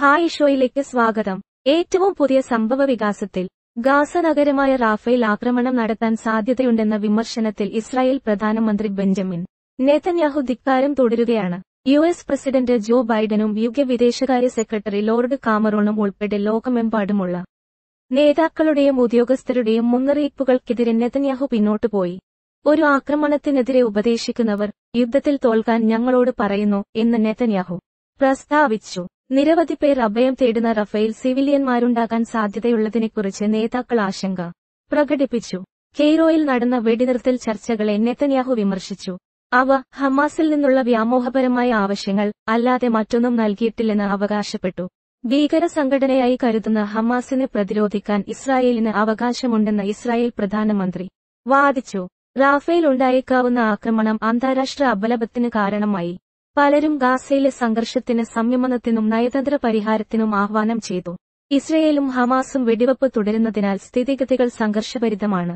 Hi ഷോയിലേക്ക് സ്വാഗതം. ഏറ്റവും പുതിയ സംഭവ വികാസത്തിൽ ഗാസ നഗരമായ റാഫേൽ ആക്രമണം നടത്താൻ സാധ്യതയുണ്ടെന്ന വിമർശനത്തിൽ ഇസ്രായേൽ പ്രധാനമന്ത്രി ബെഞ്ചമിൻ നെതന്യാഹു ധിക്കാരം തുടരുകയാണ്. യു എസ് പ്രസിഡന്റ് ജോ ബൈഡനും യുകെ വിദേശകാര്യ സെക്രട്ടറി ലോർഡ് കാമറോണും ഉൾപ്പെടെ ലോകമെമ്പാടുമുള്ള നേതാക്കളുടെയും ഉദ്യോഗസ്ഥരുടെയും മുന്നറിയിപ്പുകൾക്കെതിരെ നെതന്യാഹു പിന്നോട്ടു പോയി. ഒരു ആക്രമണത്തിനെതിരെ ഉപദേശിക്കുന്നവർ യുദ്ധത്തിൽ തോൽക്കാൻ ഞങ്ങളോട് പറയുന്നു എന്ന് നെതന്യാഹു പ്രസ്താവിച്ചു. നിരവധി പേർ അഭയം തേടുന്ന റഫേൽ സിവിലിയന്മാരുണ്ടാകാൻ സാധ്യതയുള്ളതിനെക്കുറിച്ച് നേതാക്കൾ ആശങ്ക പ്രകടിപ്പിച്ചു. കെയ്റോയിൽ നടന്ന വെടിനിർത്തൽ ചർച്ചകളെ നെത്തന്യാഹു വിമർശിച്ചു. അവ ഹമാസിൽ നിന്നുള്ള വ്യാമോഹപരമായ ആവശ്യങ്ങൾ അല്ലാതെ മറ്റൊന്നും നൽകിയിട്ടില്ലെന്ന് അവകാശപ്പെട്ടു. ഭീകര സംഘടനയായി കരുതുന്ന ഹമാസിനെ പ്രതിരോധിക്കാൻ ഇസ്രായേലിന് അവകാശമുണ്ടെന്ന് ഇസ്രായേൽ പ്രധാനമന്ത്രി വാദിച്ചു. റാഫേൽ ഉണ്ടായേക്കാവുന്ന ആക്രമണം അന്താരാഷ്ട്ര അപലപത്തിന് കാരണമായി. പലരും ഗാസയിലെ സംഘർഷത്തിന് സംയമനത്തിനും നയതന്ത്ര പരിഹാരത്തിനും ആഹ്വാനം ചെയ്തു. ഇസ്രയേലും ഹമാസും വെടിവെപ്പ് തുടരുന്നതിനാൽ സ്ഥിതിഗതികൾ സംഘർഷഭരിതമാണ്.